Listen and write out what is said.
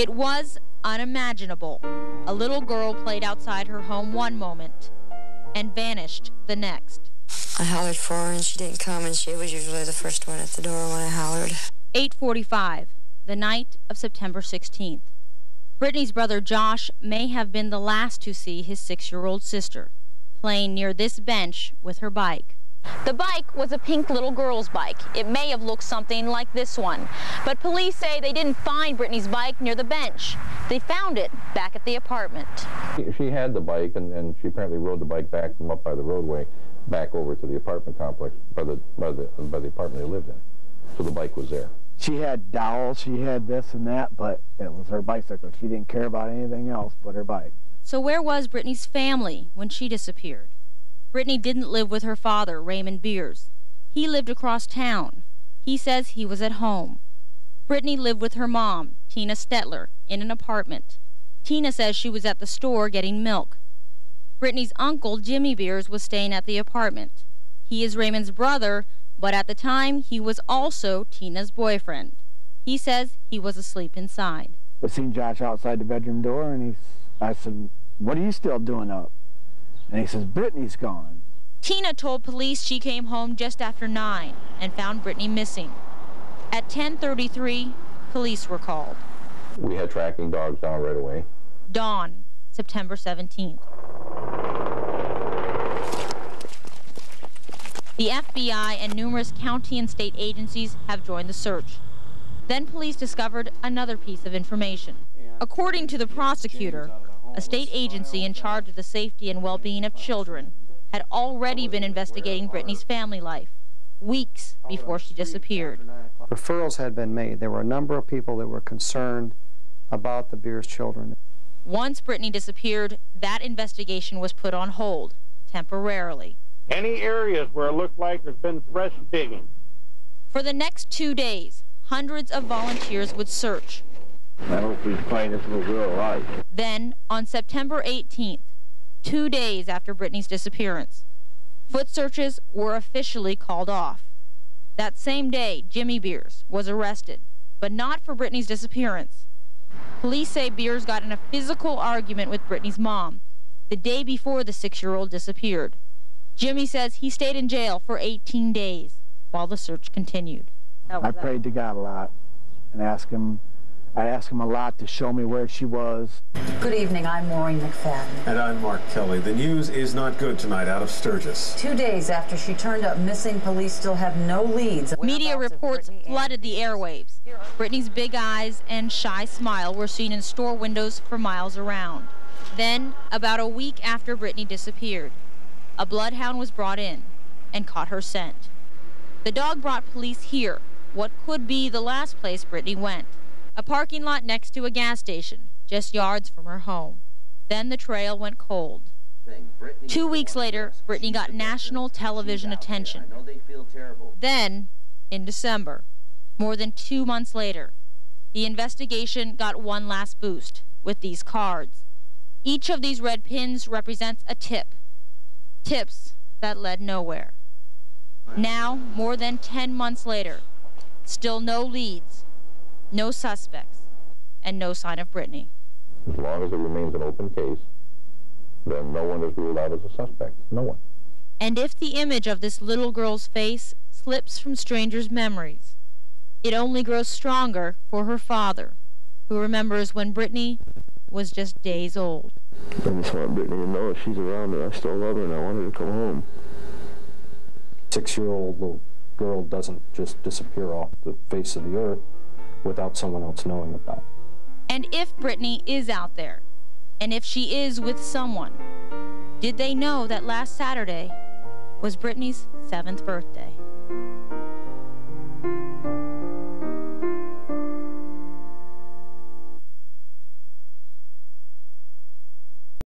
It was unimaginable. A little girl played outside her home one moment and vanished the next. I hollered for her and she didn't come and she was usually the first one at the door when I hollered. 845, the night of September 16th. Brittney's brother Josh may have been the last to see his six-year-old sister playing near this bench with her bike. The bike was a pink little girl's bike. It may have looked something like this one. But police say they didn't find Brittney's bike near the bench. They found it back at the apartment. She had the bike, and, and she apparently rode the bike back from up by the roadway back over to the apartment complex by the, by the, by the apartment they lived in. So the bike was there. She had dowels, she had this and that, but it was her bicycle. She didn't care about anything else but her bike. So where was Brittney's family when she disappeared? Brittney didn't live with her father, Raymond Beers. He lived across town. He says he was at home. Brittney lived with her mom, Tina Stetler, in an apartment. Tina says she was at the store getting milk. Brittney's uncle, Jimmy Beers, was staying at the apartment. He is Raymond's brother, but at the time he was also Tina's boyfriend. He says he was asleep inside. I seen Josh outside the bedroom door, and he's. I said, "What are you still doing up?" And he says, Brittney's gone. Tina told police she came home just after 9 and found Brittney missing. At 10.33, police were called. We had tracking dogs down right away. Dawn, September 17th. The FBI and numerous county and state agencies have joined the search. Then police discovered another piece of information. According to the prosecutor, a state agency in charge of the safety and well-being of children, had already been investigating Brittney's family life weeks before she disappeared. Referrals had been made. There were a number of people that were concerned about the Beers children. Once Brittney disappeared, that investigation was put on hold, temporarily. Any areas where it looked like there's been fresh digging. For the next two days, hundreds of volunteers would search, I hope we find this little girl alive. Then, on September 18th, two days after Brittney's disappearance, foot searches were officially called off. That same day, Jimmy Beers was arrested, but not for Brittney's disappearance. Police say Beers got in a physical argument with Brittney's mom the day before the six-year-old disappeared. Jimmy says he stayed in jail for 18 days while the search continued. I prayed to God a lot and asked him I asked him a lot to show me where she was. Good evening, I'm Maureen McFadden. And I'm Mark Kelly. The news is not good tonight out of Sturgis. Two days after she turned up missing, police still have no leads. Media reports flooded the airwaves. Brittney's big eyes and shy smile were seen in store windows for miles around. Then, about a week after Brittney disappeared, a bloodhound was brought in and caught her scent. The dog brought police here, what could be the last place Brittney went a parking lot next to a gas station, just yards from her home. Then the trail went cold. Two weeks later, Brittney got national television attention. Then, in December, more than two months later, the investigation got one last boost with these cards. Each of these red pins represents a tip. Tips that led nowhere. Now, more than 10 months later, still no leads, no suspects, and no sign of Brittney. As long as it remains an open case, then no one is ruled out as a suspect. No one. And if the image of this little girl's face slips from strangers' memories, it only grows stronger for her father, who remembers when Brittney was just days old. I just want Brittney to know if she's around and I still love her and I want her to come home. Six-year-old little girl doesn't just disappear off the face of the earth without someone else knowing about. And if Brittney is out there, and if she is with someone, did they know that last Saturday was Brittney's seventh birthday?